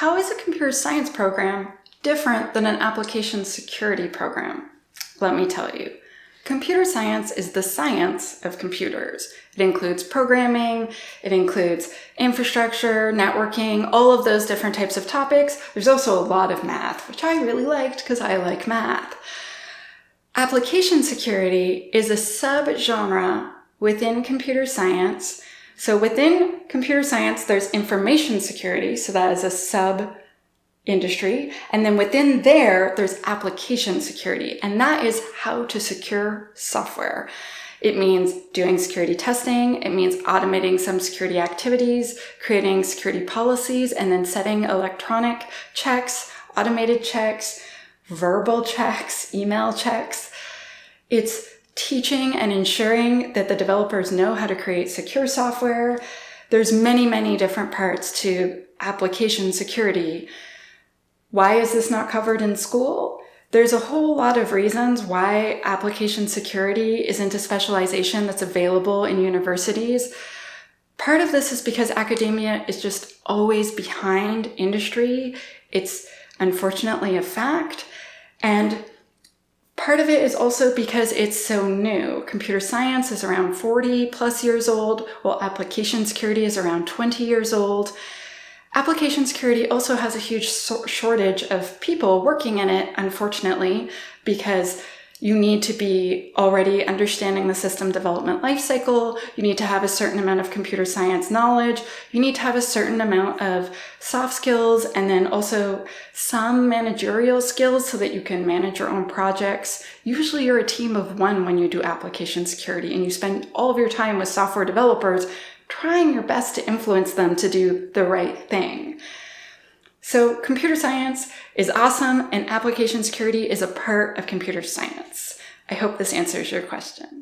How is a computer science program different than an application security program? Let me tell you. Computer science is the science of computers. It includes programming, it includes infrastructure, networking, all of those different types of topics. There's also a lot of math, which I really liked because I like math. Application security is a subgenre within computer science. So within computer science, there's information security. So that is a sub industry. And then within there, there's application security. And that is how to secure software. It means doing security testing. It means automating some security activities, creating security policies, and then setting electronic checks, automated checks, verbal checks, email checks. It's teaching and ensuring that the developers know how to create secure software. There's many, many different parts to application security. Why is this not covered in school? There's a whole lot of reasons why application security isn't a specialization that's available in universities. Part of this is because academia is just always behind industry. It's unfortunately a fact. And part of it is also because it's so new. Computer science is around 40 plus years old, while application security is around 20 years old. Application security also has a huge so shortage of people working in it, unfortunately, because you need to be already understanding the system development lifecycle. You need to have a certain amount of computer science knowledge. You need to have a certain amount of soft skills and then also some managerial skills so that you can manage your own projects. Usually you're a team of one when you do application security and you spend all of your time with software developers trying your best to influence them to do the right thing. So computer science is awesome and application security is a part of computer science. I hope this answers your question.